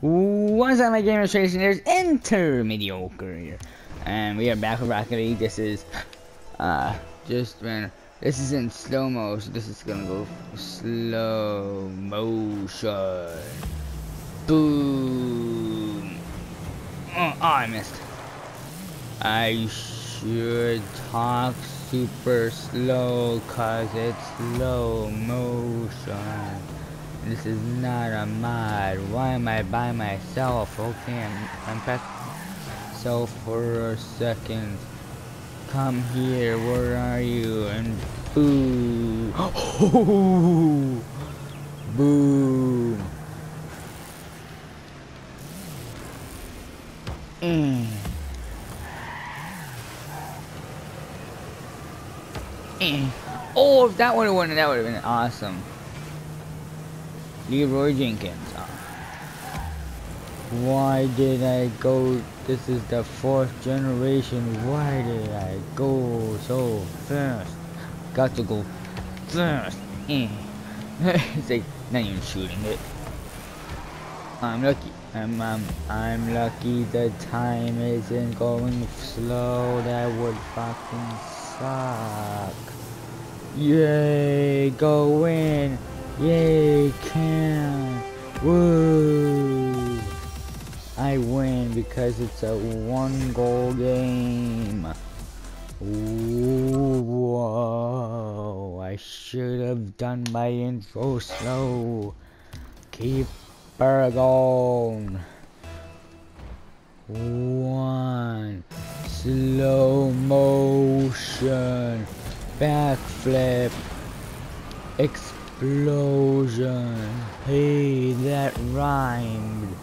What's up, my gamer There's Intermediocre. And we are back with Rocket League. This is, uh, just when, this is in slow mo, so this is gonna go slow motion. Boom. Oh, oh, I missed. I should talk super slow, cause it's slow motion. This is not a mod. Why am I by myself? Okay, I'm, I'm myself for a second. Come here, where are you? And boo. Boo. Mm. Mm. Oh, if that would have won, that would have been awesome. Leroy Jenkins. Why did I go? This is the fourth generation. Why did I go so fast? Got to go fast. it's not even shooting it. I'm lucky. I'm I'm lucky the time isn't going slow. That would fucking suck. Yay! Go in. Yay, can. Woo! I win because it's a one goal game. whoa. I should have done my intro slow. Keep her going. One. Slow motion. Backflip. Explode explosion. Hey, that rhymed.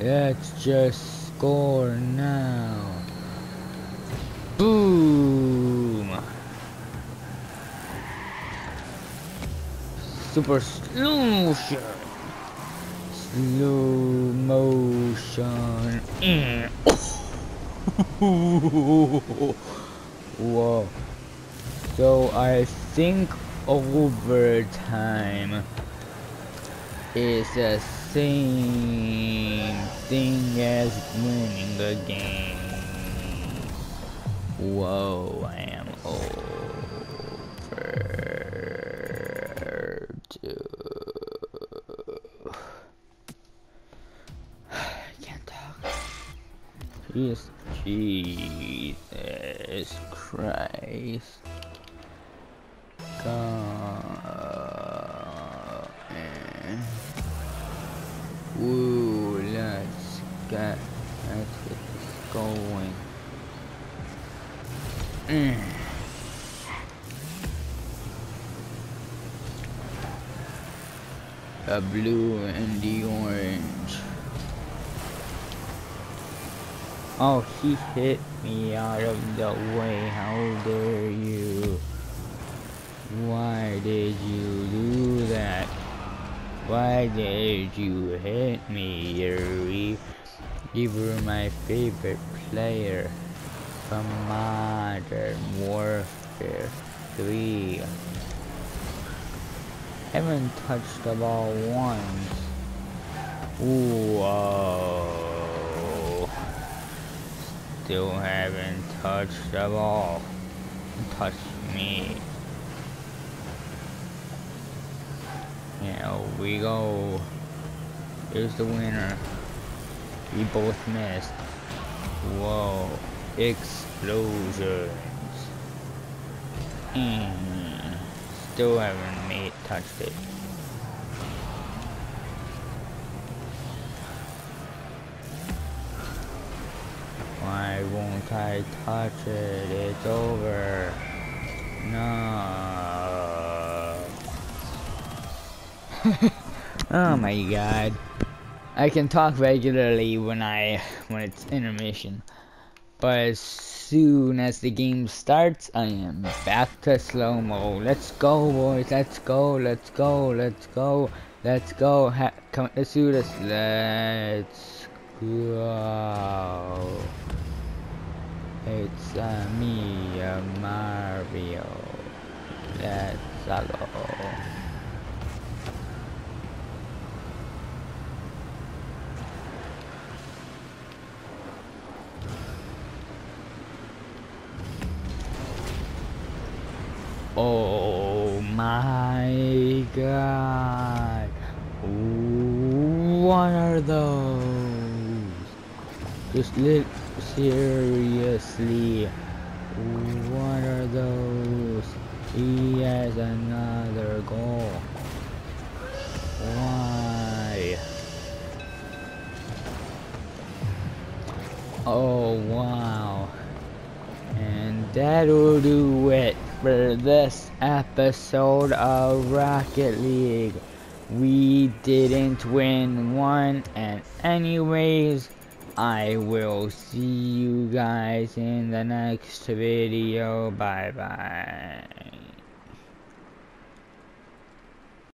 Let's just score now. Boom! Super slow motion. Mm. Slow motion. Whoa. So I think overtime is the same thing as winning the game. Whoa, I am over to can't talk. Jesus Christ. Woo, let's get, let's get this going. Mm. The blue and the orange. Oh, he hit me out of the way. How dare you? Why did you do that? Why did you hit me, Yuri? You were my favorite player from Modern Warfare 3. Haven't touched the ball once. Whoa. Still haven't touched the ball. Touch me. Here we go. Here's the winner. We both missed. Whoa. Explosions. Mm. Still haven't made touched it. Why won't I touch it? It's over. No. Oh my god. I can talk regularly when I when it's intermission. But as soon as the game starts, I am back to slow-mo. Let's go, boys. Let's go. Let's go. Let's go. Let's go. Ha come, let's do this. Let's go. It's uh, me, uh, Mario. Let's go. What are those? Just li seriously. What are those? He has another goal. Why? Oh wow. And that'll do it for this episode of Rocket League. We didn't win one, and anyways, I will see you guys in the next video. Bye bye.